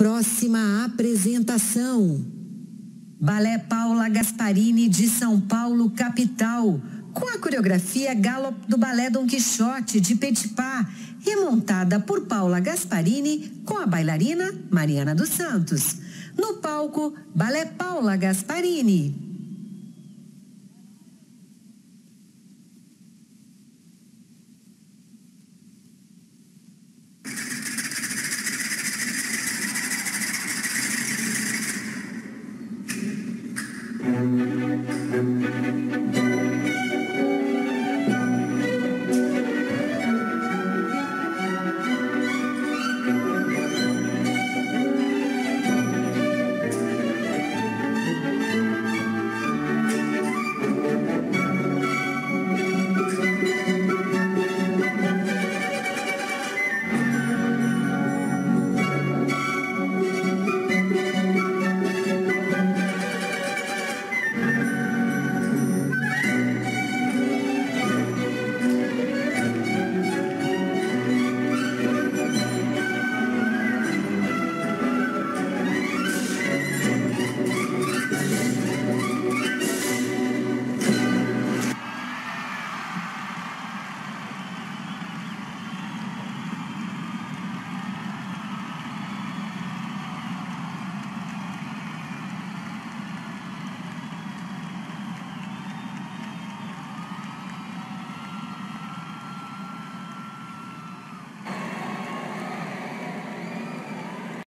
Próxima apresentação. Balé Paula Gasparini de São Paulo, capital, com a coreografia Galop do Balé Dom Quixote de Petipá, remontada por Paula Gasparini com a bailarina Mariana dos Santos. No palco, Balé Paula Gasparini.